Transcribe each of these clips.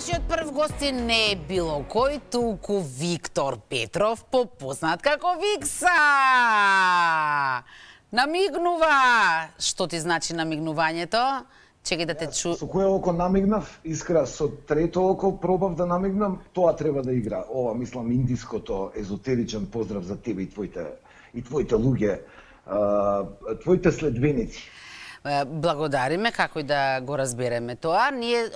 Нашиот прв гост не е било кој, туку Виктор Петров, попознат како Викса. Намигнува. Што ти значи намигнувањето? Чекај да те чу... Со кое око намигнав? Искра, со трето око пробав да намигнам, тоа треба да игра. Ова, мислам, индиското езотеричен поздрав за тебе и твоите, и твоите луѓе, а, твоите следбеници. Благодариме како и да го разбереме тоа. Ние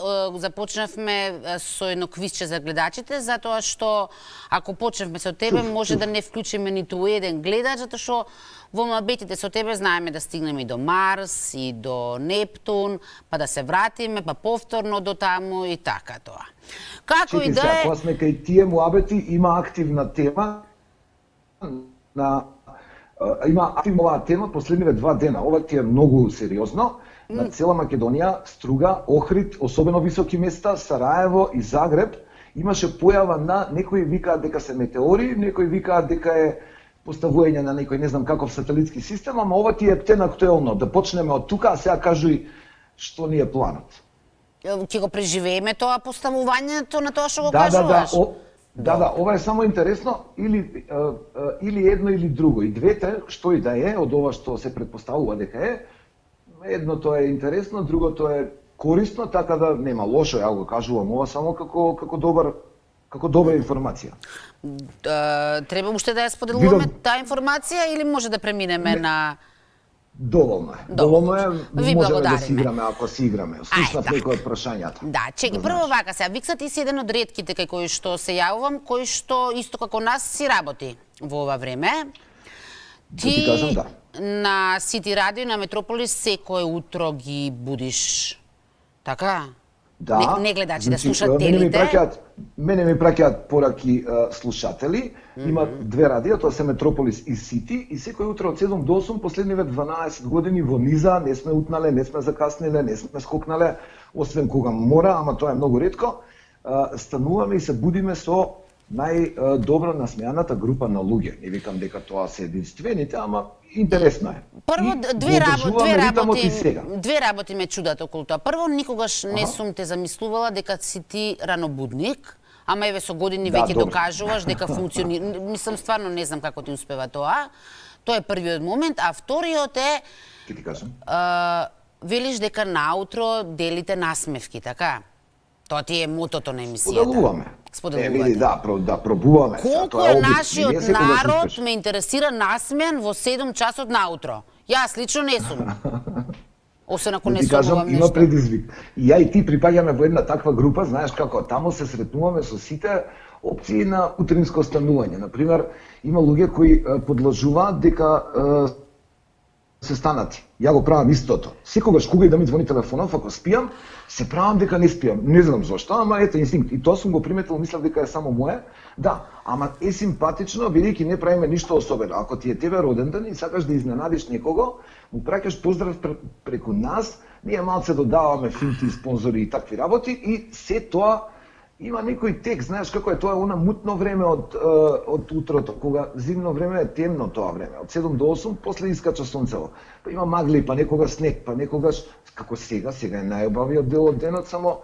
започнавме со едно квизче за гледачите, затоа што ако почневме со тебе, може да не вклучиме ниту еден гледач, затоа што во мабетите со тебе знаеме да стигнеме и до Марс, и до Нептун, па да се вратиме, па повторно до таму и така тоа. Како Чеки, и да е... Кога сме кај тие муабети, има активна тема на има активно оваа тема последниве два дена. Ова ти е многу сериозно. На цела Македонија, Струга, Охрид, особено високи места, Сараево и Загреб, имаше појава на некои викаат дека се метеори, некои викаат дека е поставување на некој не знам каков сателитски систем, ама ова ти е птен актуелно. Да почнеме од тука, а сега кажуј што ни е планот. Ќе го преживееме тоа поставувањето на тоа што го да, кажуваш? Да, да, о, Да, да, ова е само интересно или или едно или друго. И двете, што и да е, од ова што се предпоставува дека е, едното е интересно, другото е корисно, така да нема лошо, ја го кажувам ова само како како добар како добра информација. треба уште да ја споделуваме Видам... таа информација или може да преминеме не. на Доволно е. Доволно е. Ви можеме да си играме ако си играме. Слушнав некои од прашањата. Да, чеки, прво вака сега, Викса ти си еден од редките кај кои што се јавувам, кој што исто како нас си работи во ова време. Ти, да ти кажам, да. на Сити Радио и на Метрополис секое утро ги будиш. Така? Да. Не, не гледачи, да значи, да слушателите. Мене ми праќаат, мене ми праќаат пораки uh, слушатели. Mm -hmm. Има две радија, тоа се Метрополис и Сити и секој утро од 7 до 8 последниве 12 години во низа не сме утнале, не сме закасниле, не сме скокнале, освен кога мора, ама тоа е многу ретко. Стануваме и се будиме со најдобро насмеаната група на луѓе. Не викам дека тоа се единствените, ама интересно е. Прво две работи, две работи, две работи ме чудат околу тоа. Прво никогаш не сум те замислувала дека си ти ранобудник. Ама еве со години да, веќе докажуваш дека функционира. Мислам стварно не знам како ти успева тоа. Тоа е првиот момент, а вториот е Ке ти кажам. А, велиш дека наутро делите насмевки, така? Тоа ти е мотото на емисијата. Споделуваме. Споделувате. Е, види, да, про, да, пробуваме. Колку е нашиот народ ме интересира насмен во 7 часот наутро? Јас лично не сум. Освен ако да не кажам, има предизвик. И ја и ти припаѓаме во една таква група, знаеш како, тамо се сретнуваме со сите опции на утринско станување. Например, има луѓе кои подлажуваат дека се станати. Ја го правам истото. Секогаш кога и да ми звони телефонов, ако спијам, се правам дека не спијам. Не знам зошто, ама ете инстинкт. И тоа сум го приметил, мислам дека е само мое. Да, ама е симпатично, бидејќи не правиме ништо особено. Ако ти е тебе роден ден и сакаш да изненадиш некого, му праќаш поздрав преку нас, ние малце додаваме финти, спонзори и такви работи и се тоа има некој тек знаеш како е тоа она мутно време од од утрото, кога зимно време е темно тоа време, од 7 до 8 после искача сонцево. Па има магли, па некогаш снег, па некогаш како сега, сега е најобавиот дел од денот, само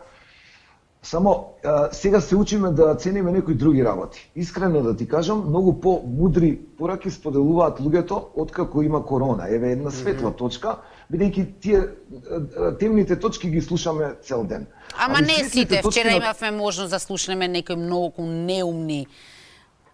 Само а, сега се учиме да цениме некои други работи. Искрено да ти кажам, многу по-мудри пораки споделуваат луѓето откако има корона. Еве една светла точка, бидејќи тие темните точки ги слушаме цел ден. Ама не сите, вчера имавме можност да слушнеме некои многу неумни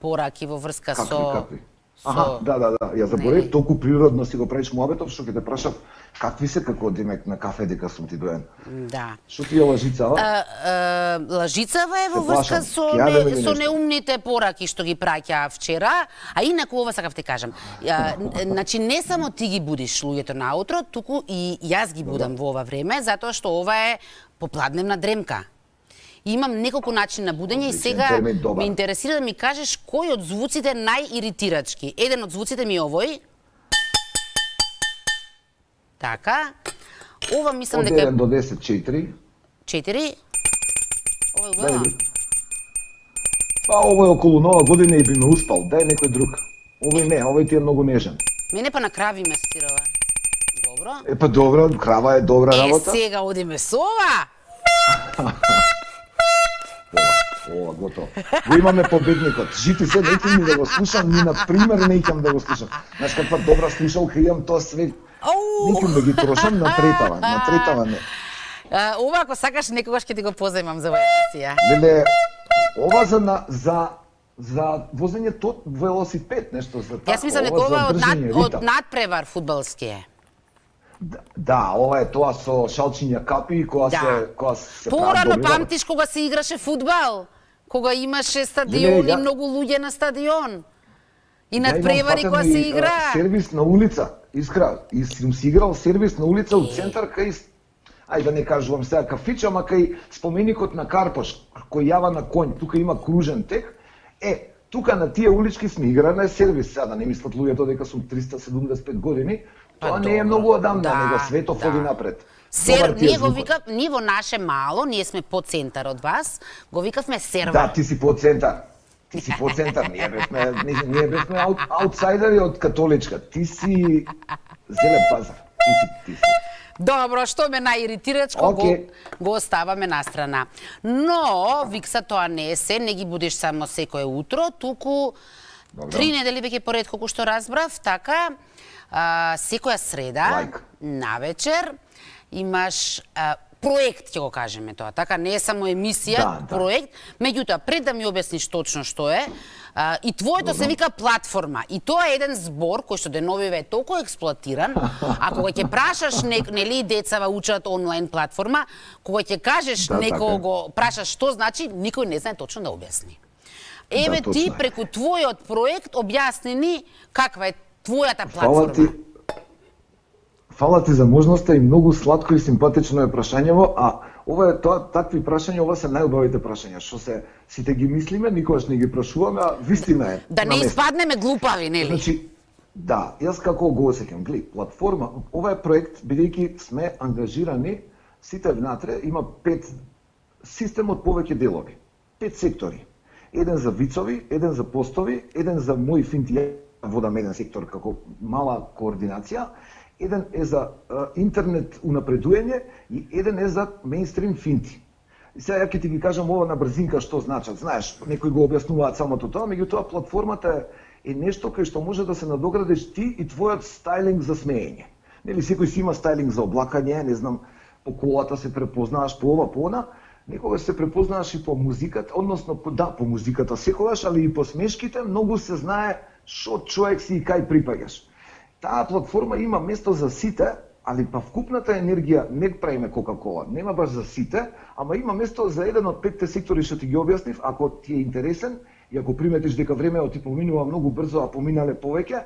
пораки во врска какви, со какви? Аха, да, да, да, ја заборев, толку природно си го правиш муабетов, што ќе те прашав какви се како демек на кафе дека сум ти доен. Да. Што ти е лажицава? А, а, лажицава е во врска со, не, со неумните пораки што ги праќа вчера, а инаку ова сакав те кажам. А, значи не само ти ги будиш луѓето наутро, туку и јас ги будам во ова време, затоа што ова е попладневна дремка. Имам неколку начини на будење и сега ме интересира да ми кажеш кој од звуците најиритирачки. Еден од звуците ми е овој. Така. Ова мислам дека... Од 1 до 10, 4. 4. Ова е гледа. Па, ово е околу нова година и би ме успал. Дај некој друг. Овој не, овој ти е многу нежен. Мене па на крави ме стирала. Добро. Е па добро, крава е добра работа. Е, сега одиме со ова. готово. Го имаме победникот. Жити се, не ни да го слушам, ни на пример не да го слушам. Знаеш каква добра слушалка имам, тоа све не да ги трошам на третава, на третава не. А, ова ако сакаш некогаш ќе ти го позајмам за емисија. Леле, ова за на, за за возење тот велосипед, нешто за така. Јас мислам дека ова од, над, од надпревар фудбалски е. Да, да, ова е тоа со шалчиња капи кога да. се кога се Порано памтиш кога се играше фудбал, кога имаше стадион и многу луѓе на стадион. И над превари кога се игра. Сервис на улица, искра, и сум си играл сервис на улица од центар кај ај да не кажувам сега кафич, ама кај споменикот на Карпош, кој јава на конј, тука има кружен тек, е, тука на тие улички сме играле сервис, сега да не мислат луѓето дека сум 375 години, Тоа па не е многу одамна, да, него светот да. ходи напред. Сер, ние го викав, ние во наше мало, ние сме по центар од вас, го викавме серва. Да, ти си по центар. Ти си по центар, ние бевме, ние, бевме аут, аутсайдери од католичка. Ти си зелен пазар. Ти си, ти си. Добро, што ме наиритирачко, okay. го, го оставаме на страна. Но, Викса, тоа не е се, не ги будеш само секое утро, туку Добро. три недели веќе поред, колку што разбрав, така, а, секоја среда, like. на вечер, имаш а, проект, ќе го кажеме тоа, така, не е само емисија, да, да. проект. Да. Меѓутоа, пред да ми обясниш точно што е, а, и твоето Добро. се вика платформа. И тоа е еден збор кој што деновиве е толку експлоатиран, а кога ќе прашаш нек, нели децава учат онлайн платформа, кога ќе кажеш да, некого така. го прашаш што значи, никој не знае точно да објасни. Еве да, ти преку твојот проект објасни ни каква е твојата платформа. Фала ти, фала ти за можноста и многу сладко и симпатично е прашањево, а ова е тоа такви прашања, ова се најубавите прашања, што се сите ги мислиме, никогаш не ги прашуваме, а вистина е. Да не испаднеме глупави, нели? Значи, да, јас како го осеќам, глед, платформа, ова е проект бидејќи сме ангажирани сите внатре, има пет систем од повеќе делови, пет сектори. Еден за вицови, еден за постови, еден за мои финти водам еден сектор како мала координација, еден е за а, интернет унапредување и еден е за мейнстрим финти. И сега ја ќе ти ги кажам ова на брзинка што значат. Знаеш, некои го објаснуваат самото тоа, меѓутоа платформата е, е нешто кај што може да се надоградиш ти и твојот стайлинг за смеење. Нели секој си има стайлинг за облакање, не знам, по колата се препознаваш по ова, по она, некогаш се препознаваш и по музиката, односно да, по музиката секогаш, али и по смешките, многу се знае што човек си и кај припаѓаш. Таа платформа има место за сите, али па вкупната енергија не правиме Кока-Кола, нема баш за сите, ама има место за еден од петте сектори што ти ги објаснив, ако ти е интересен и ако приметиш дека времето ти поминува многу брзо, а поминале повеќе,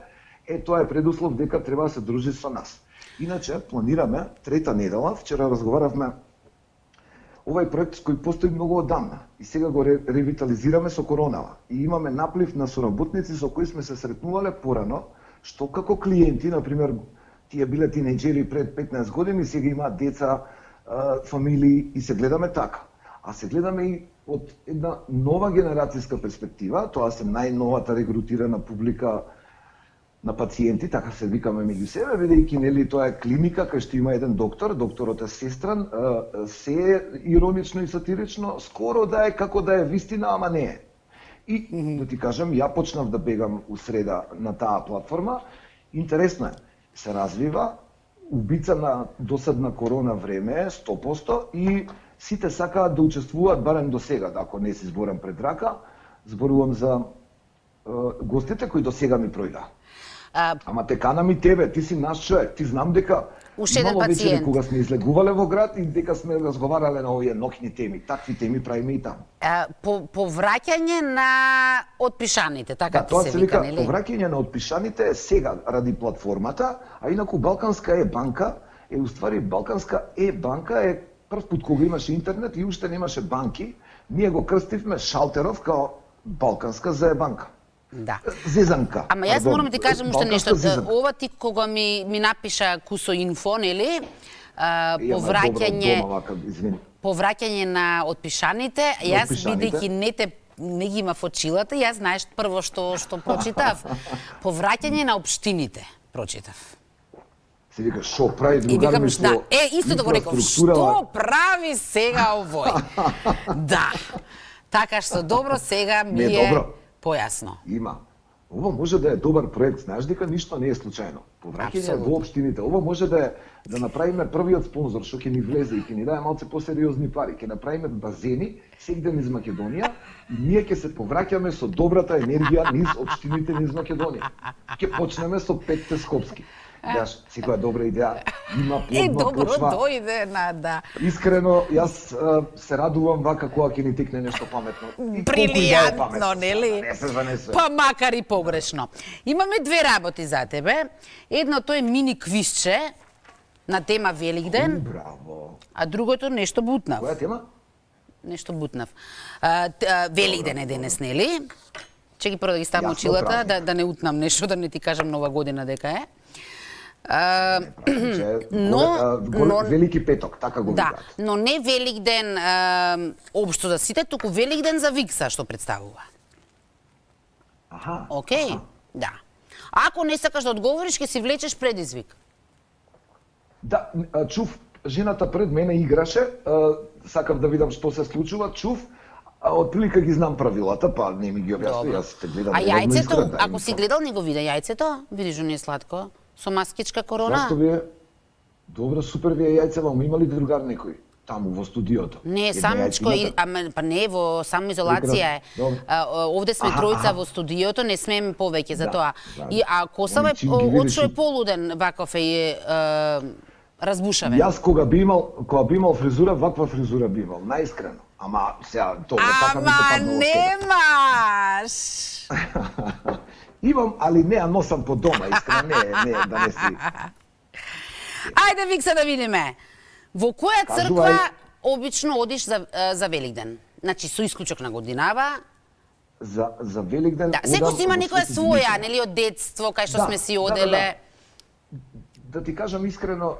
е тоа е предуслов дека треба да се дружи со нас. Иначе планираме трета недела, вчера разговаравме овај проект кој постои многу одамна и сега го ревитализираме со коронава. И имаме наплив на соработници со кои сме се сретнувале порано, што како клиенти, на пример, тие биле тинејџери пред 15 години, сега имаат деца, фамилии и се гледаме така. А се гледаме и од една нова генерацијска перспектива, тоа се најновата регрутирана публика на пациенти, така се викаме меѓу себе, бидејќи нели тоа е клиника кај што има еден доктор, докторот е сестран, се е иронично и сатирично, скоро да е како да е вистина, ама не е. И да ти кажам, ја почнав да бегам у среда на таа платформа. Интересно е, се развива, убица на досадна корона време 100% и сите сакаат да учествуваат барем до сега, да, ако не си зборам пред рака, зборувам за е, гостите кои до сега ми пројдаа. А... Ама те канам и тебе, ти си наш човек, ти знам дека Уште еден пациент. кога сме излегувале во град и дека сме разговарале на овие ноќни теми, такви теми правиме и таму. По, повраќање на отпишаните, така да, тоа се вика, нели? Повраќање на отпишаните е сега ради платформата, а инаку Балканска е банка, е уствари Балканска е банка е прв пат кога имаше интернет и уште немаше банки, ние го крстивме Шалтеров као Балканска за е банка. Да. Зезанка. Ама јас морам да ти кажам уште нешто. Зезанка. Ова ти кога ми ми напиша Кусо Инфо, нели? повраќање повраќање на отпишаните, јас бидејќи не те не ги имав очилата, јас знаеш прво што што прочитав. Повраќање на општините прочитав. Се вика што прави другар ми да, е исто да го реков, што прави сега овој? да. Така што добро сега ми е добро. Појасно. Има. Ова може да е добар проект, знаеш дека ништо не е случајно. Повраќање во општините, ова може да е да направиме првиот спонзор што ќе ни влезе и ќе ни даде малце посериозни пари, ќе направиме базени сегде низ Македонија и ние ќе се повраќаме со добрата енергија низ општините низ Македонија. Ќе почнеме со петте скопски. Јас секоја добра идеја има плодна е, добро почва. дојде на да. Искрено, јас се радувам вака кога ќе ни текне нешто паметно. Брилијантно, нели? Не се занесе. Па макар и погрешно. Имаме две работи за тебе. Едното е мини квизче на тема Великден. Браво. А другото нешто бутнав. Која тема? Нешто бутнав. А, Великден е денес, нели? Чеки прво да ги ставам очилата, да, да не утнам нешто, да не ти кажам нова година дека е. А, но, но велики петок, така го Да, но не Велик ден а, обшто за сите, туку Велик ден за Викса што представува. Аха. Океј, okay? да. Ако не сакаш да одговориш, ќе си влечеш предизвик. Да, чув, жената пред мене играше, сакав да видам што се случува, чув, а од прилика ги знам правилата, па не ми ги објасни, јас те гледам. А јајцето, ако си гледал, не го виде јајцето, видиш, не е сладко со маскичка корона? Зашто вие Добро, супер вие јајцева, има ли другар некој? таму во студиото. Не, самичко, и, ама, па не, во самоизолација е. Овде сме тројца во студиото, не смеем повеќе за да, тоа. Да, и а Косава е е полуден ваков е, разбушавен. Јас кога би имал, кога би имал фризура, ваква фризура би имал, наискрено. Ама сега тоа така ми се паднало. Ама немаш. Имам, али не ја носам по дома, искрено, не, не, да не си. Ајде, Викса, да видиме. Во која црква обично одиш за, за Великден? Значи, со исклучок на годинава, за за Великден. Да, секој си има некоја своја, нели од детство кај што да, сме си оделе. Да, да, да. да ти кажам искрено,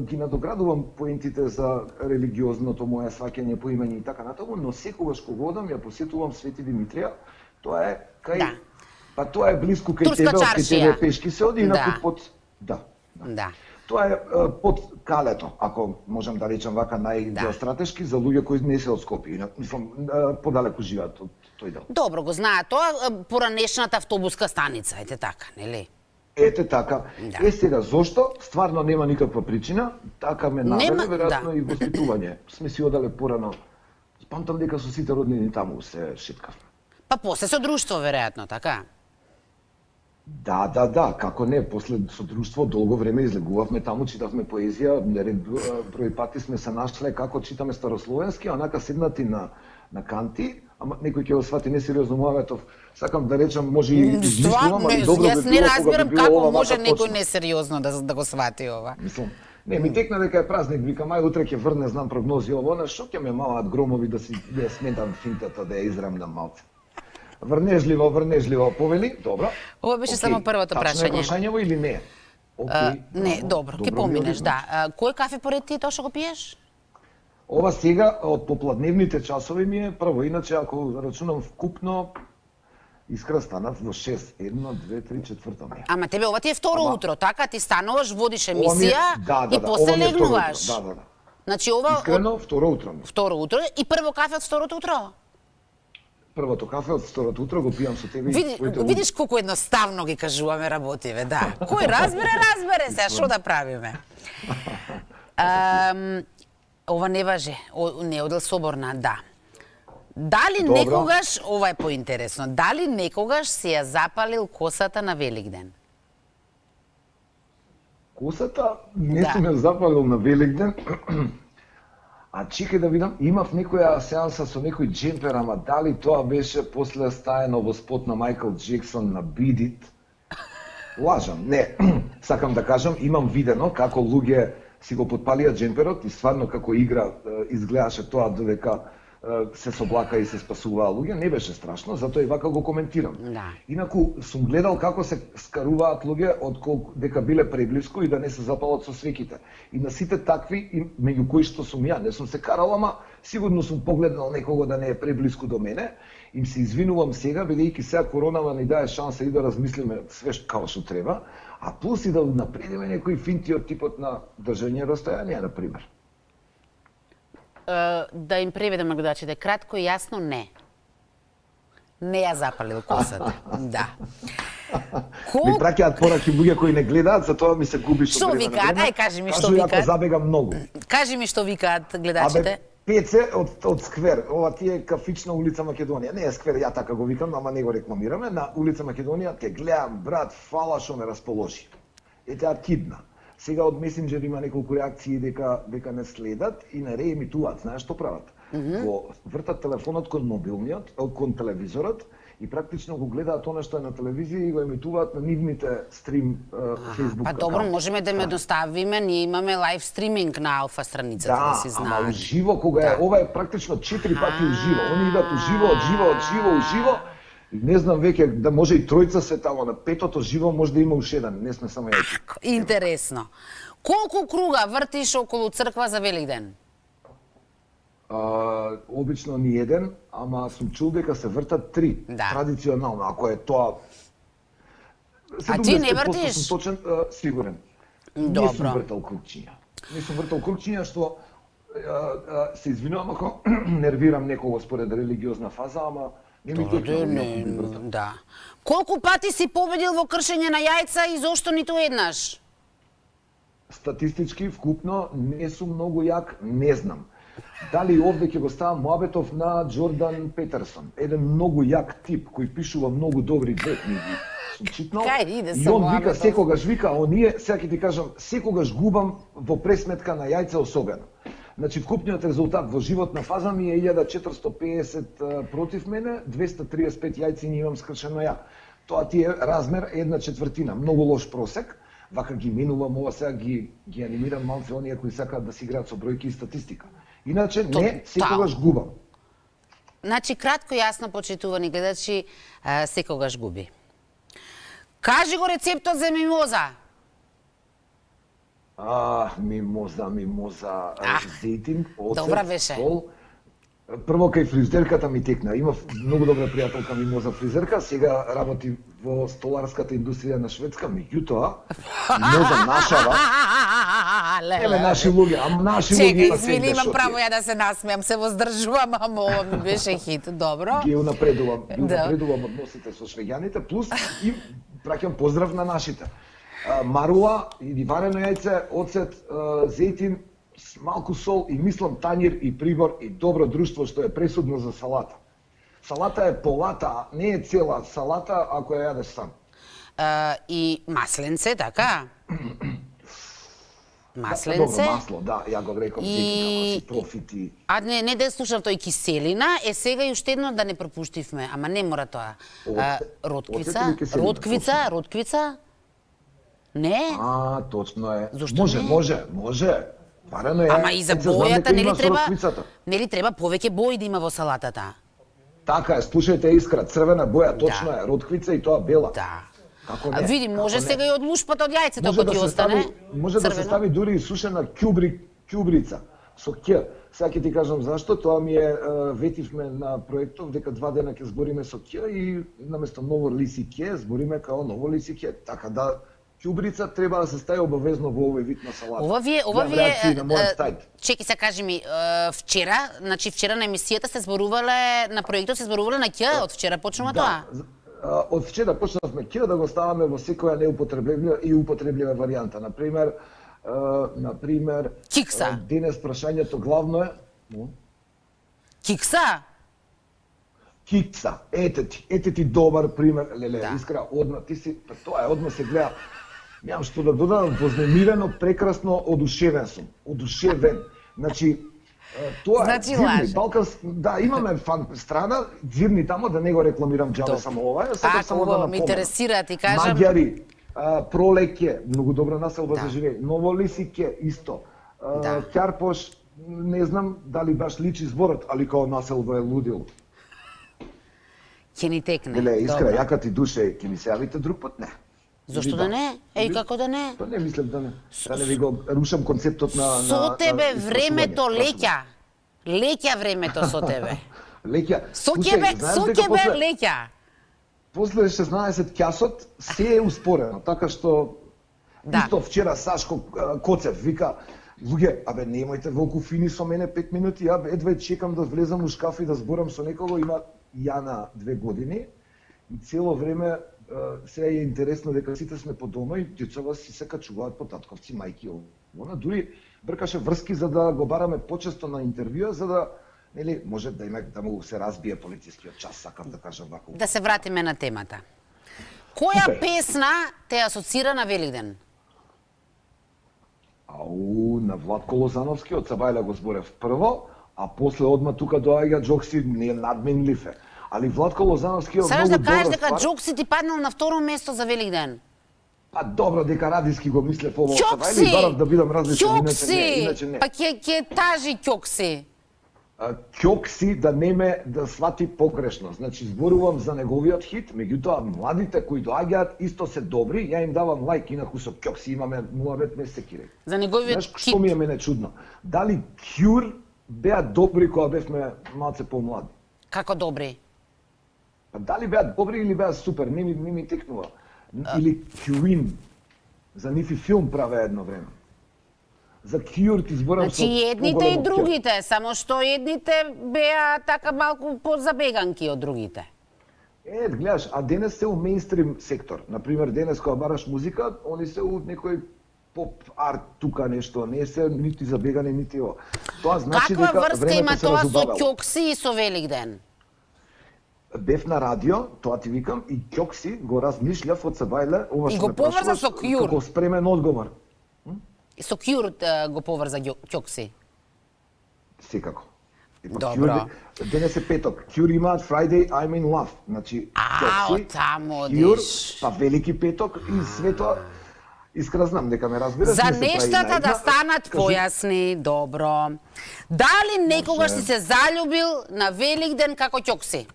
ги надоградувам поентите за религиозното моје сваќање по имење и така натаму, но секогаш кога одам ја посетувам Свети Димитрија, тоа е кај да. Па тоа е блиску кај тебе, кај тебе пешки се оди да. под да. Да. да. Тоа е под калето, ако можам да речам вака најгеостратешки да. за луѓе кои не се од Скопје, мислам подалеку живеат од тој дел. Добро го знаат тоа поранешната автобуска станица, ете така, нели? Ете така. Да. Е сега зошто? Стварно нема никаква причина, така ме навеле нема... веројатно да. и воспитување. Сме си оделе порано. Памтам дека со сите роднини таму се шиткавме. Па после со друштво веројатно, така? Да, да, да, како не, после со друштво долго време излегувавме таму, читавме поезија, број пати сме се нашле како читаме старословенски, онака седнати на на канти, ама некој ќе го свати несериозно Муаметов. Сакам да речам, може и измислувам, али добро Јас не разбирам како може некој несериозно да да го свати ова. Мислам, не, ми текна дека е празник, вика мај утре ќе врне, знам прогнози ово, на што ќе ме малаат громови да си да сметам финтата да ја израмнам малце. Врнежливо, врнежливо повели, добро. Ова беше okay. само првото прашање. Тачно е прашањево или не? Okay, uh, не, добро, ќе поминеш, да. Uh, кој кафе поред ти тоа што го пиеш? Ова сега од попладневните часови ми е прво, иначе ако рачунам вкупно Искра станав во 6, 1, 2, 3, 4 ми. Ама тебе ова ти е второ Ама... утро, така? Ти стануваш, водиш емисија е... да, да, и да, после легнуваш. Да, да, да. Значи ова Искрено второ утро. Второ утро и прво кафе од второто утро? Првото кафе од второто утро го пијам со тебе. Види, твоите... видиш колку едноставно ги кажуваме работиве, да. Кој разбере, разбере се, што да правиме. Um, ова не важе, о, не одел соборна, да. Дали Добро. некогаш, ова е поинтересно, дали некогаш си ја запалил косата на Великден? Косата не да. сум ја запалил на Великден, А чекај да видам, имав некоја сеанса со некој джемпер, ама дали тоа беше после стаено во спот на Майкл Джексон на Бидит? Лажам, не. Сакам да кажам, имам видено како луѓе си го подпалија джемперот и стварно како игра изгледаше тоа додека се соблака и се спасуваа луѓе, не беше страшно, затоа и вака го коментирам. Да. Инаку сум гледал како се скаруваат луѓе од колку дека биле преблиску и да не се запалат со свеките. И на сите такви и меѓу кои што сум ја, не сум се карал, ама сигурно сум погледнал некого да не е преблиску до мене. Им се извинувам сега бидејќи сега коронава ни дае шанса и да размислиме све како што треба, а плюс и да напредиме некои финти од типот на држање расстојание, на пример да им преведам на гледачите, кратко и јасно не. Не ја запалил косата. да. Кол... Ми праќаат пораки луѓе кои не гледаат, затоа ми се губи што Што викаат? Ај кажи ми што викаат. Кажу забегам многу. Кажи ми што викаат гледачите. Абе, Пеце од, од сквер, ова ти е кафична улица Македонија. Не е сквер, ја така го викам, ама не го рекламираме. На улица Македонија те гледам, брат, фала што ме расположи. Е теа кидна. Сега од месенџер има неколку реакции дека дека не следат и не реемитуваат. Знаеш што прават? Mm -hmm. Го вртат телефонот кон мобилниот, кон телевизорот и практично го гледаат она што е на телевизија и го емитуваат на нивните стрим Facebook. Па добро, можеме да ме доставиме, ние имаме лайв стриминг на Алфа страницата, да, да си знаат. Да, уживо кога да. е, ова е практично четири пати уживо. Они идат уживо, од живо, од живо, уживо. Не знам веќе да може и тројца се тамо на петото живо може да има уште еден, не сме само јајци. Интересно. Колку круга вртиш околу црква за Великден? А, обично ни еден, ама сум чул дека се вртат три. Да. Традиционално, ако е тоа А ти не вртиш? Сум точен, а, сигурен. Добро. Не сум вртал кручиња. Не сум вртал кручиња што а, а, се извинувам ако нервирам некого според религиозна фаза, ама не ми текна. Не, да. Колку пати си победил во кршење на јајца и зошто ниту еднаш? Статистички, вкупно, не сум многу јак, не знам. Дали овде ќе го ставам Моабетов на Джордан Петерсон, еден многу јак тип кој пишува многу добри две книги. Сум читнал. и он вика секогаш вика, оние, сега ќе ти кажам, секогаш губам во пресметка на јајца особено. Значи, вкупниот резултат во животна фаза ми е 1450 против мене, 235 јајци не имам скршено ја. Тоа ти е размер една четвртина, многу лош просек. Вака ги менувам ова сега ги ги анимирам малце оние кои сакаат да си играат со бројки и статистика. Иначе не, секогаш губам. Значи, кратко и јасно, почитувани гледачи, секогаш губи. Кажи го рецептот за мимоза. А, мимоза, мимоза, а, зејтин, оцет, добра беше. сол, Прво кај фризерката ми текна. Има многу добра пријателка ми моза фризерка, сега работи во столарската индустрија на Шведска, меѓутоа, моза нашава. Еве наши луѓе, ама наши луѓе Чекај, извини, имам право ја да се насмеам, се воздржувам, ама ова ми беше хит, добро. Ги унапредувам, ги да. унапредувам односите со швеѓаните, плюс и праќам поздрав на нашите. Марула или варено јајце, оцет, зејтин, малку сол и мислам тањир и прибор и добро друштво што е пресудно за салата. Салата е полата, не е цела салата ако ја јадеш сам. А, и масленце, така? Масленце. Да, добро, масло, да, ја го реков, и... профити. А не, не да слушав тој киселина, е сега и уште едно да не пропуштивме, ама не мора тоа. А, ротквица, ротквица, ротквица? Не? А, точно е. Зошто може, не? може, може. Парено е. Ама и за бојата нели треба нели треба повеќе бои да има во салатата? Така е, слушајте искра, црвена боја, точно да. е, ротквица и тоа бела. Да. Како не? А види, може Како сега не? и од лушпата од јајцето ако да ти остане. Стави, може црвено? да се стави дури и сушена кјубри, кјубрица со ке. Сега ќе ти кажам зашто, тоа ми е ветивме на проектов дека два дена ќе збориме со ке и наместо ново лиси ке, збориме као ново лиси ке. Така да ќубрица треба да се стави обавезно во овој вид на салата. Ова вие, ова вие, чеки се кажи ми, вчера, значи вчера на емисијата се зборувале, на проектот се зборувале на ќ, од вчера почнува да. тоа? Од вчера почнавме ќ да го ставаме во секоја неупотреблива и употреблива варијанта. Например, на пример, Кикса. Денес прашањето главно е Кикса? Кикса. Ете ти, ете ти добар пример, леле, да. искра, одма, ти си, па тоа е, одма се гледа Немам што да додам, вознемирено, прекрасно, одушевен сум. Одушевен. Значи, тоа значи, е дзирни, Балкан, да, имаме фан страна, дзирни тамо, да не го рекламирам джабе само ова, сакам само да напомнам. интересира, ти кажам. Маѓари, пролеке, многу добра населба да. за живење. Новолисике, исто. да. Ќарпош, не знам дали баш личи зборот, али као населба е лудил. Ќе ни текне. Еле, искра, јака ти душе, ќе ми се јавите друг пат? Не. Зошто да не? Еј, како да не? Па не мислам да не. Да не ви го рушам концептот на... Со тебе времето леќа. Леќа времето со тебе. леќа. Со тебе, со тебе леќа. После 16 ќасот се е успорено, така што да. Исто вчера Сашко Коцев вика, Луѓе, абе немојте волку фини со мене 5 минути, ја едва чекам да влезам у шкаф и да зборам со некого, има Јана две години и цело време се е интересно дека сите сме по дома и децава си се качуваат по татковци, мајки, она дури бркаше врски за да го бараме почесто на интервјуа за да нели може да има да му се разбие полицискиот час, сакам да кажам вако. Да се вратиме на темата. Која Супер. песна те асоцира на Великден? Ау, на Владко Лозановски од Сабајля го зборев прво, а после одма тука доаѓа Джокси, не е. Али Владко Лозановски е многу да кажеш дека Джокси ти паднал на второ место за Великден. Па добро, дека Радиски го мислев ово Сабајле, барав да бидам различен, иначе не, иначе не. Па ќе ќе тажи Ќокси. Ќокси да не ме да свати погрешно. Значи зборувам за неговиот хит, меѓутоа младите кои доаѓаат исто се добри, ја им давам лайк инаку со Ќокси имаме муабет ме секире. За неговиот Знаеш, што ми е мене чудно? Дали Кјур беа добри кога бевме малце помлади? Како добри? Па дали беа добри или беа супер, не ми, не ми текнува. Или Кюин, за нифи филм праве едно време за Кјур ти зборам значи, со едните и другите, само што едните беа така малку позабеганки од другите. Е, гледаш, а денес се у мейнстрим сектор. Например, денес кога бараш музика, они се у некој поп арт тука нешто, не се нити забегани, нити о. Тоа значи Каква дека врска има тоа со Ќокси и со Великден? Бев на радио, тоа ти викам, и Ќокси го размишљав од Сабајле, ова што го поврза со Кјур. Како спремен одговор со Кјур го поврза Ќокси? Секако. Добро. Кјур, денес е петок. Кјур имаат Friday I'm in love. Значи, а, таму Кјур, па велики петок и свето Искра знам дека ме разбираш. За нештата да станат Кажи... појасни, добро. Дали некогаш си се заљубил на Великден како Ќокси?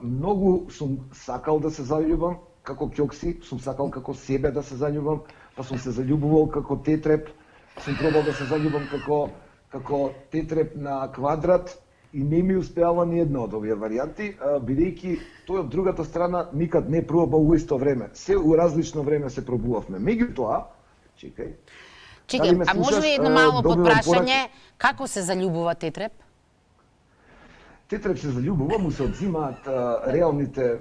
Многу сум сакал да се заљубам како Ќокси, сум сакал како себе да се заљубам па сум се заљубувал како тетреп, сум пробал да се заљубам како како тетреп на квадрат и не ми успеала ни една од овие варијанти, бидејќи тој од другата страна никад не пробал во исто време. Се у различно време се пробувавме. Меѓутоа, чекај. Чекај, а може ли едно мало подпрашање, како се заљубува тетреп? Тетреп се заљубува, му се одзимаат реалните,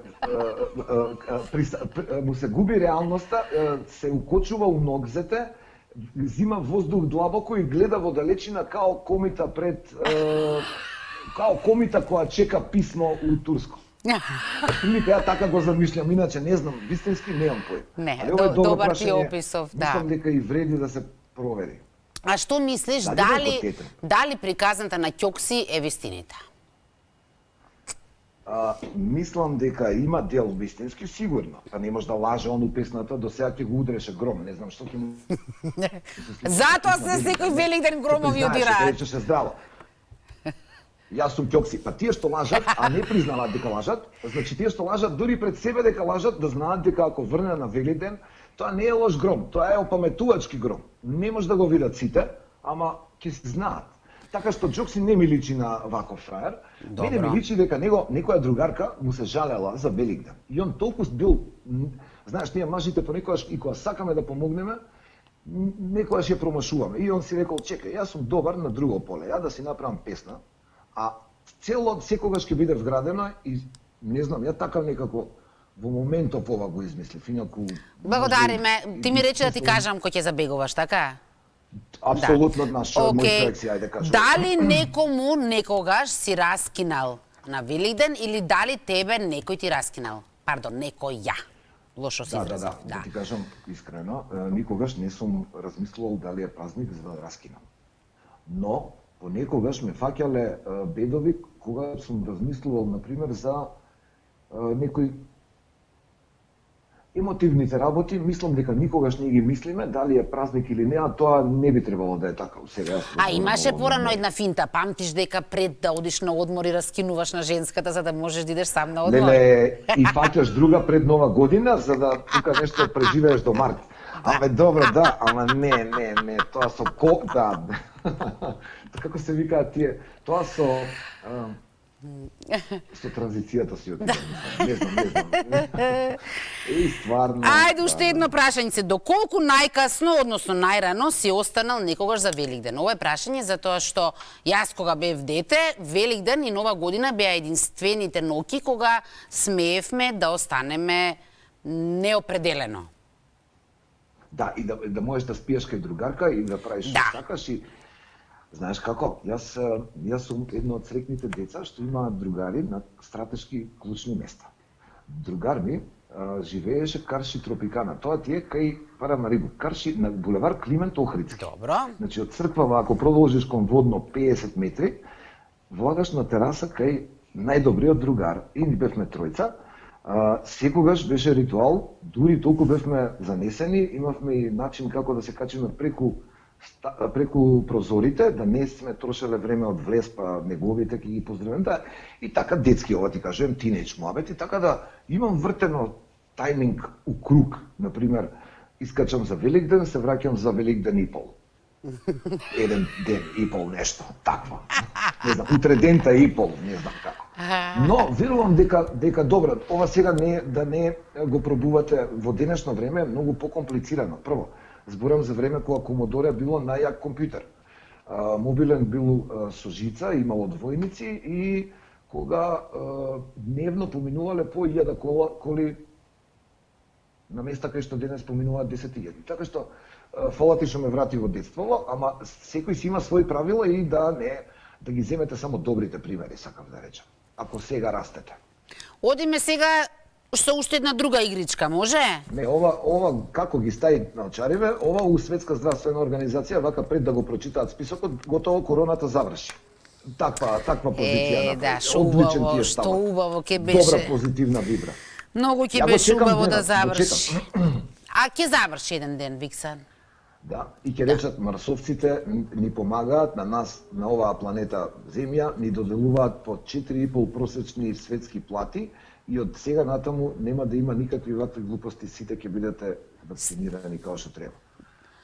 му се губи реалноста, се укочува у ногзете, зима воздух длабоко и гледа во далечина као комита пред као комита која чека писмо у Турско. Прилика ја така го замишлям, иначе не знам, вистински немам пој. Не, до, добар, добар ти описов, да. Мислам дека и вреди да се провери. А што мислиш, дали, дали приказната на Ќокси е вистината? А, мислам дека има дел вистински, сигурно. Па не може да лаже ону песната, до сега ќе го удреше гром, не знам што ќе му... Затоа се секој великден громови удираат. Речеше здраво. Јас сум ќокси. Па тие што лажат, а не признаваат дека лажат, значи тие што лажат дури пред себе дека лажат, да знаат дека ако врне на Великден, тоа не е лош гром, тоа е опаметувачки гром. Не може да го видат сите, ама ќе се знаат. Така што Джокси не ми личи на ваков фраер. Добро. Мене ми личи дека него некоја другарка му се жалела за Великден. И он толку бил знаеш, ние мажите понекогаш и кога сакаме да помогнеме, некојаш ја промашуваме. И он си рекол, чекај, јас сум добар на друго поле, ја да си направам песна, а цело секогаш ќе биде вградено и не знам, ја така некако во моментов ова го измислив, инаку... Благодариме. Ти ми рече да ти кажам кој ќе забегуваш, така? Апсолутно да. наш okay. си, ајде кажу. Дали некому некогаш си раскинал на Великден или дали тебе некој ти раскинал? Пардон, некој ја. Лошо си да, да, да, да, ти кажам искрено, никогаш не сум размислувал дали е празник за да раскинам. Но, понекогаш ме фаќале бедови кога сум размислувал, например, за некој Емотивните работи, мислам дека никогаш не ги мислиме, дали е празник или не, а тоа не би требало да е така. Сега а имаше порано една финта, памтиш дека пред да одиш на одмор и раскинуваш на женската за да можеш да идеш сам на одмор? Леле, и фаќаш друга пред нова година за да тука нешто преживееш до март. Абе добро, да, ама не, не, не, тоа со ко, да. Како се викаат тие? Тоа со Со транзицијата си од не знам, не знам. И стварно. Ајде уште едно прашање се доколку најкасно, односно најрано си останал некогаш за Великден. Ова е прашање затоа што јас кога бев дете, Великден и Нова година беа единствените ноки кога смеевме да останеме неопределено. Да, и да, да можеш да спиеш кај другарка и да правиш да. што сакаш и Знаеш како? Јас јас сум едно од срекните деца што имаат другари на стратешки клучни места. Другар ми а, живееше Карши Тропикана. Тоа ти е кај Парамарибу. Карши на булевар Климент Охридски. Добро. Значи од црквава ако продолжиш кон водно 50 метри, влагаш на тераса кај најдобриот другар и ни бевме тројца. А, секогаш беше ритуал, дури толку бевме занесени, имавме и начин како да се качиме преку преку прозорите, да не сме трошеле време од влез, па неговите ќе ги поздравим, да, и така детски, ова ти кажем, тинејдж муабет, и така да имам вртено тајминг у круг, например, искачам за Великден, се враќам за Великден и пол. Еден ден и пол нешто, таква. Не знам, утре дента и пол, не знам како. Но верувам дека дека добро, ова сега не да не го пробувате во денешно време, многу покомплицирано. Прво, Зборам за време кога Комодоре било најак компјутер. Мобилен бил со жица, имало двојници и кога дневно поминувале по 1000 кола, коли на места кај што денес поминуваат 10.000. Така што фала ти што ме врати во детството, ама секој си има своји правила и да не да ги земете само добрите примери, сакам да речам. Ако сега растете. Одиме сега Што уште една друга игричка, може? Не, ова, ова како ги стаи на очариве, ова у Светска здравствена организација, вака пред да го прочитаат списокот, готово короната заврши. Таква, таква позиција. Е, да, шо убаво, што убаво ке беше. Добра позитивна вибра. Многу ќе беше убаво да заврши. А ќе заврши еден ден, Виксан. Да, и ќе речат марсовците ни помагаат на нас, на оваа планета Земја, ни доделуваат по 4,5 просечни светски плати, и од сега натаму нема да има никакви вакви глупости, сите ќе бидете вакцинирани како што треба.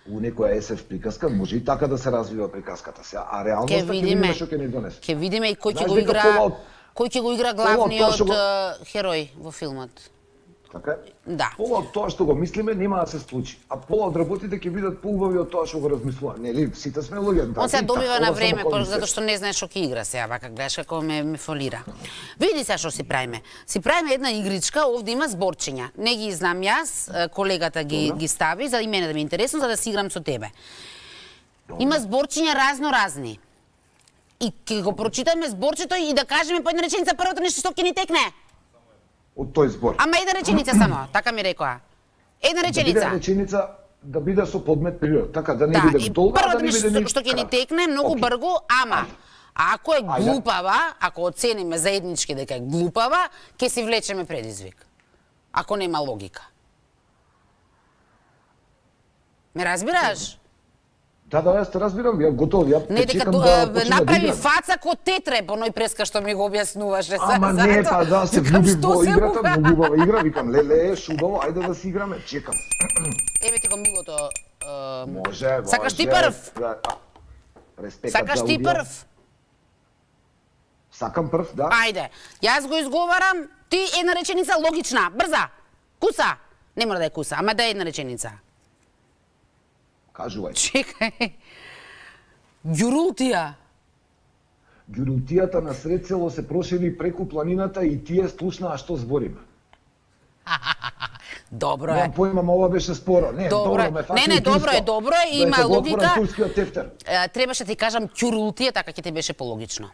У некоја СФ приказка може и така да се развива приказката се, а реалноста ќе видиме што ќе ни донесе. Ќе видиме и кој ќе го игра кој ќе го игра главниот херој во филмот. Така Да. Пола од тоа што го мислиме нема да се случи, а пола од работите ќе бидат поубави од тоа што го размислува. Нели, сите сме луѓе. Да, Он се добива на време затоа што не знае што ќе игра сега, вака гледаш како ме, ме фолира. Види се што си правиме. Си правиме една игричка, овде има зборчиња. Не ги знам јас, колегата ги Добре. ги стави за и мене да ми е интересно за да си играм со тебе. Добре. Има зборчиња разно разни. И ќе го прочитаме зборчето и да кажеме по една реченица првото нешто што ќе ни текне од тој збор. Ама една реченица само, така ми рекоа. Една реченица. Да биде реченица да биде со подмет период, така да не да, биде долга, да не биде ни... што ќе ни текне многу okay. бргу, ама ако е глупава, ако оцениме заеднички дека е глупава, ќе си влечеме предизвик. Ако нема логика. Ме разбираш? Да, да, јас те разбирам, ја готов, ја Не, дека да, да направи да фаца ко тетре по ној преска што ми го објаснуваше. Ама за, не, па да, се влюби во играта, многу убава игра, викам, леле, шубаво, ајде да си играме, чекам. Еве ти го милото. Може, може. Сакаш ти прв? Да, Сакаш ти прв? Сакам прв, да. Ајде, јас го изговарам, ти една реченица логична, брза. Куса. Не мора да е куса, ама да е една реченица. Кажувај. Чекај. Ѓурултија. Ѓурултијата на сред село се прошири преку планината и тие слушнаа што збориме. Добро е. Немам поимам, ова беше споро. Не, добро, добро ме Не, не, добро е, добро е, има да логика. турскиот тефтер. Требаше да ти кажам ќурултија, така ќе ти беше пологично.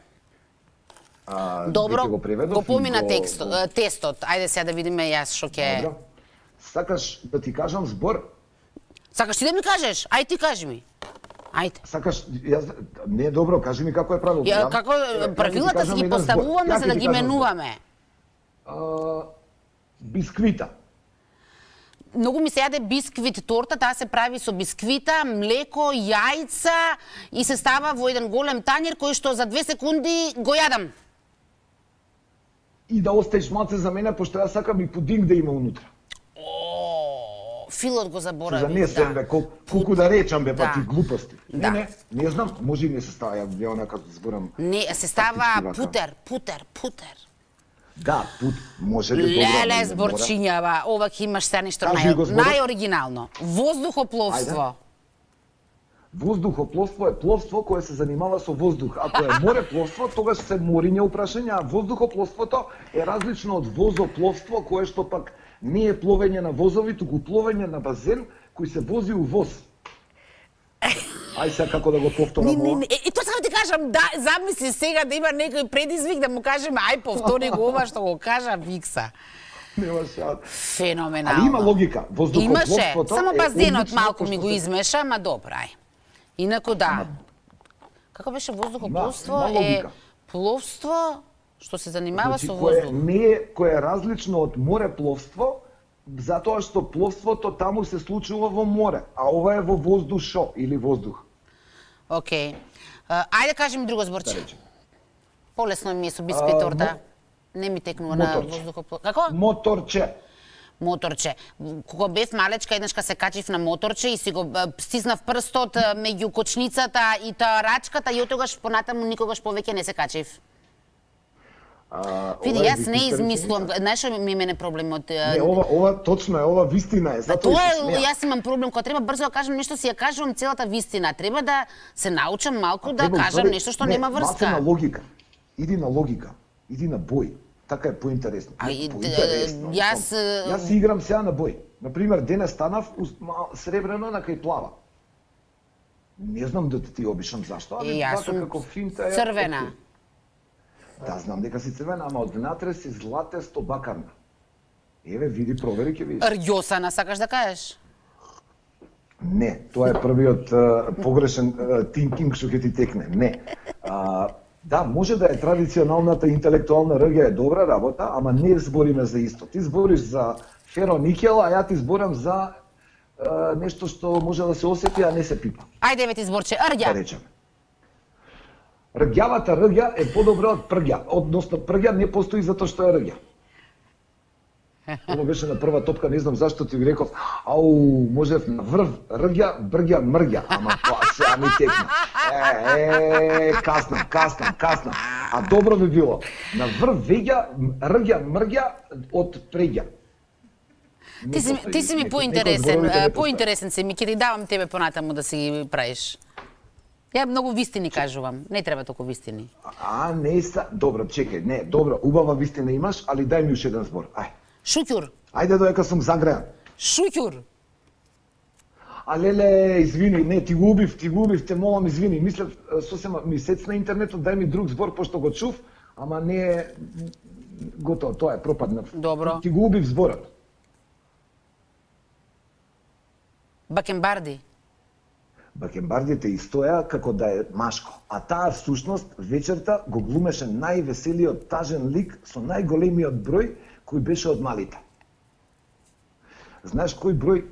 А, добро, го, го помина го... текстот, тестот. Ајде сега да видиме јас што ќе... Сакаш да ти кажам збор? Сакаш ти да ми кажеш? Ај ти кажи ми. Ајде. Сакаш, јас, не е добро, кажи ми како е правило. Ја, како, правилата си ги поставуваме за да ги менуваме. А, бисквита. Многу ми се јаде бисквит торта, таа се прави со бисквита, млеко, јајца и се става во еден голем тањер кој што за две секунди го јадам. И да остаеш малце за мене, пошто јас сакам и пудинг да има унутра. Филот го заборавив. За занесем да. бе, кол, колку да речам бе, па да. ти глупости. Да. Не, не, не знам, може и не се става, ја онака зборам. Не, се става путер, путер, путер. Да, пут, може ли добро. Леле, зборчињава, ова ќе имаш се нешто нај, најоригинално. Воздухопловство. Ајде. Воздухопловство е пловство кое се занимава со воздух. Ако е морепловство, тогаш се мориње упрашање, а воздухопловството е различно од возопловство, кое што пак не е пловење на возови, туку пловење на базен кој се вози у воз. Ај сега како да го повторам не, не, не. И тоа да ти кажам, да, замисли сега да има некој предизвик да му кажеме ај повтори го ова што го кажа Викса. Нема шанс. Феноменално. Ali има логика. Имаше, само базенот малку ми го измеша, ма добра, ај. Инаку да. Како беше воздухопловство е пловство што се занимава значи, со воздух. Кое не е кое е различно од морепловство, затоа што пловството таму се случува во море, а ова е во воздушо или воздух. Океј. Okay. Ајде кажем друго зборче. Да Полесно ми е со биспиторта. Не ми текнува на воздухопловство. Како? Моторче моторче. Кога бев малечка, еднашка се качив на моторче и си го стиснав прстот меѓу кочницата и таа рачката и отогаш понатаму никогаш повеќе не се качив. А, Види, јас не измислувам, знаеш што ми мене проблемот? Не, ова, ова точно е, ова вистина е. Затоа тоа е, јас имам проблем, кога треба брзо да кажам нешто, си ја кажувам целата вистина. Треба да се научам малку да кажам нешто што не, нема врска. Не, на логика. Иди на логика. Иди на бој така е поинтересно. А и јас јас играм сега на бој. На пример, денес станав сребрено на кај плава. Не знам да ти обишам зашто, јас сум како финта е црвена. Да, знам дека си црвена, ама од внатре си златесто бакарна. Еве, види, провери ќе видиш. Рјосана, сакаш да кажеш? Не, тоа е првиот uh, погрешен uh, thinking што ќе ти текне. Не. Uh, Да, може да е традиционалната интелектуална рга е добра работа, ама не збориме за исто. Ти збориш за фероникел, а ја ти зборам за е, нешто што може да се осети, а не се пипа. Ајде ве ти зборче, рѓа. Да речеме. Рѓавата рѓа е подобра од прѓа, односно прѓа не постои затоа што е рѓа. Ова беше на прва топка, не знам зашто ти реков, ау, можев на врв, рѓа, брѓа, мрѓа, ама тоа се ами текна. Е, е, каснам, каснам, каснам. А добро би било, на врв веѓа, рѓа, мрѓа од преѓа. Ти си, ти си ми поинтересен, поинтересен си ми, ќе ти давам тебе понатаму да си ги правиш. Ја многу вистини кажувам, не треба толку вистини. А, не са, добро, чекај, не, добро, убава вистина имаш, али дај ми уште еден збор, ај. Шуќур. Ајде доека сум загреан. Шуќур. А леле, извини, не, ти го убив, ти го убив, те молам, извини. Мислев, сосема месец на интернетот, дај ми друг збор, пошто го чув, ама не е готово, тоа е пропаднав. Добро. Ти го убив зборот. Бакенбарди. Бакенбардите истоја како да е машко, а таа всушност вечерта го глумеше највеселиот тажен лик со најголемиот број кој беше од малите. Знаеш кој број?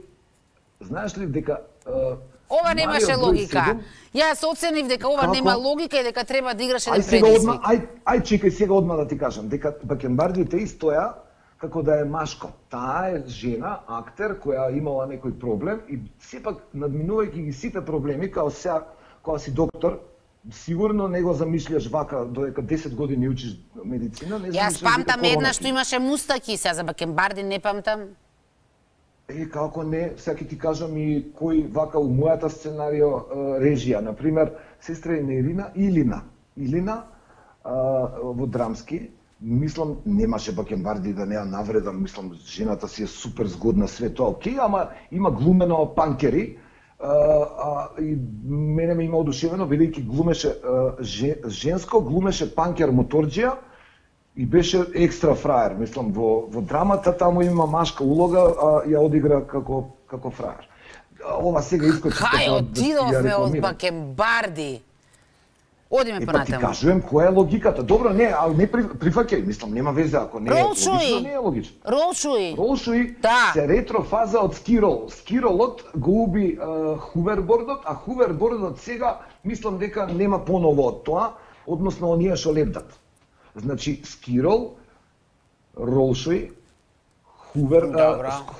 Знаеш ли дека Ова немаше логика. 7, Јас оценив дека ова како? нема логика и дека треба да играш еден предизвик. Ај, ај, чекај сега одма да ти кажам, дека Бакенбардите истоја како да е машко. Таа е жена, актер, која имала некој проблем и сепак надминувајќи ги сите проблеми, као сега, кога си доктор, сигурно не го замишљаш вака додека 10 години учиш медицина, не Јас памтам една што имаше мустаки, сега за Бакенбарди не памтам. Е, како не, сега ти кажам и кој вака у мојата сценарио режија, на пример, сестра на Ирина, Илина. Илина во драмски, мислам, немаше Бакенбарди да неа навреда, мислам, жената си е супер згодна, све тоа, окей, ама има глумено панкери, а, и мене ме има одушевено, бидејќи глумеше а, женско, глумеше панкер моторџија и беше екстра фраер. Мислам, во, во драмата таму има машка улога, а ја одигра како, како фраер. Ова сега искочи... Кај отидовме од Бакенбарди? Одиме понатаму. Па ти кажувам која е логиката. Добро, не, а не при, прифаќај, мислам, нема везе ако не е логично, не е логично. Ролшуи. Ролшуи да. се ретро фаза од скирол. Скиролот го уби хувербордот, а хувербордот сега мислам дека нема поново од тоа, односно оние што лебдат. Значи скирол, ролшуи, хувер,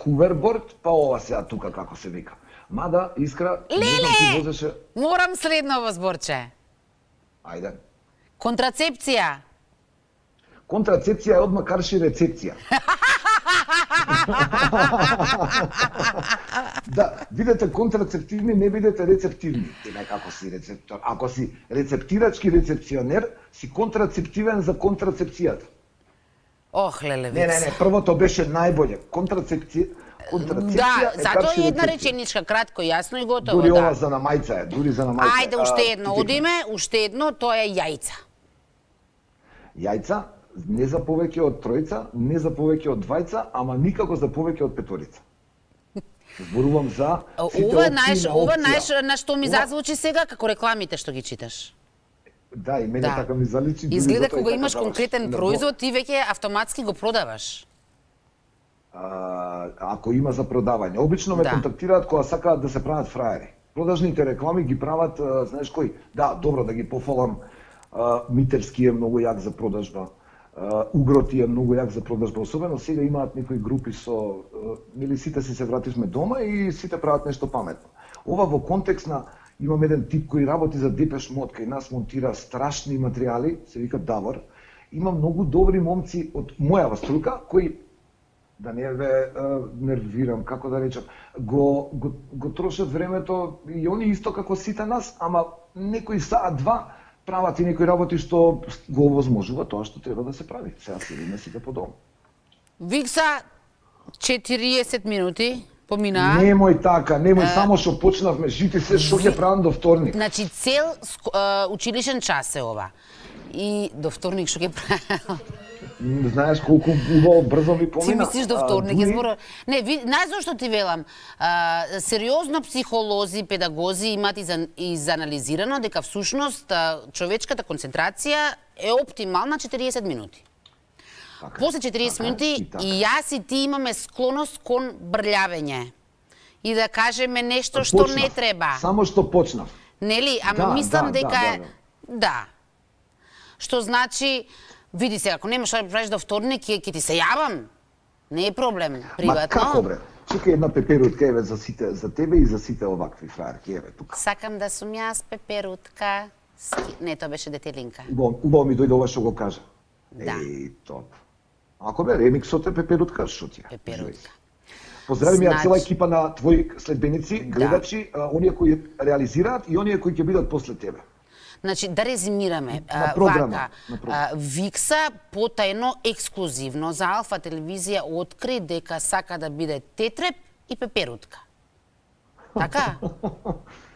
хуверборд, па ова сега тука како се вика. Мада, искра, Леле! ти возеше... Морам следно зборче. Ајде. Контрацепција. Контрацепција е одма карши рецепција. да, бидете контрацептивни, не бидете рецептивни. Тебе како си рецептор. Ако си рецептирачки рецепционер, си контрацептивен за контрацепцијата. Ох, леле, Не, не, не, првото беше најболje. Контрацепција Да, затоа е една реченичка, кратко, јасно и готово. Дури да. ова за намајца е, дури за намајца. Ајде, уште едно, одиме, уште едно, тоа е јајца. Јајца, не за повеќе од тројца, не за повеќе од двајца, ама никако за повеќе од петорица. Зборувам за сите ова знаеш, ова знаеш на што ми зазвучи сега како рекламите што ги читаш. Да, и мене да. така ми заличи. Изгледа кога имаш конкретен производ, ти веќе автоматски го продаваш. А, ако има за продавање. Обично ме да. контактираат кога сакаат да се прават фраери. Продажните реклами ги прават, знаеш кој? Да, добро да ги пофалам. Митерски е многу јак за продажба угроти е многу јак за продажба, особено сега имаат некои групи со нели сите си се вративме дома и сите прават нешто паметно. Ова во контекст на имам еден тип кој работи за Депеш Мод, кај нас монтира страшни материјали, се вика Давор. Има многу добри момци од мојава струка кои да не ве нервирам, како да речам, го, го, го трошат времето и они исто како сите нас, ама некои саат два прават и некои работи што го овозможува тоа што треба да се прави. Сега седиме сите по дом. Викса 40 минути помина. Немој така, немој а... само што почнавме, жити се што ќе правам до вторник. Значи цел училишен час е ова. И до вторник што ќе правам. Знаеш колку убаво брзо ми помина. Ти мислиш до вторник избор? Не, ви, знаеш зашто ти велам? А, сериозно психолози, педагози имаат и анализирано дека всушност човечката концентрација е оптимална 40 минути. Така, После 40 така, минути и, така. и јас и ти имаме склоност кон брљавење. И да кажеме нешто што почнав. не треба. Само што почнав. Нели? Ама да, мислам да, дека да, да, да. да. Што значи Види се, ако немаш да правиш до вторник, ќе, ти се јавам. Не е проблем, приватно. Ма како бре? Чекај една пеперутка еве за сите, за тебе и за сите овакви фраерки еве тука. Сакам да сум јас пеперутка. Не, тоа беше детелинка. Убаво, убаво ми дојде ова што го кажа. Да. Еј, топ. Ако бе ремиксот е пеперутка, што ти е? Пеперутка. Поздравим ја цела значи- екипа на твои следбеници, да. гледачи, да. оние кои реализираат и оние кои ќе бидат после тебе. Значи, да резимираме, на програма, вака, на Викса потајно ексклузивно за Алфа телевизија откри дека сака да биде тетреп и пеперутка. Така?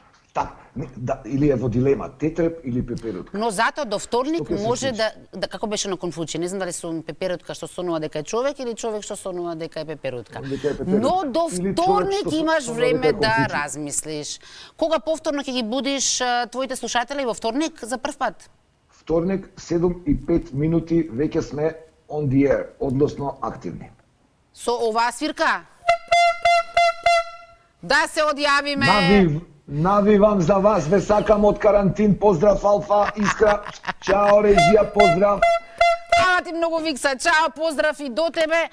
Да, или е во дилема, тетреп или пеперутка. Но затоа до вторник може да, да, како беше на Конфуција, не знам дали сум пеперутка што сонува дека е човек или човек што сонува дека е пеперутка. Дека е пеперутка. Но до вторник имаш време да размислиш. Кога повторно ќе ги будиш твоите слушатели во вторник за прв пат? Вторник, 7 и 5 минути, веќе сме on the air, односно активни. Со оваа свирка? Да се одјавиме. Навив, Навивам за вас, ве сакам од карантин. Поздрав Алфа, Искра. Чао режија, поздрав. Ама ти многу Викса, чао, поздрав и до тебе.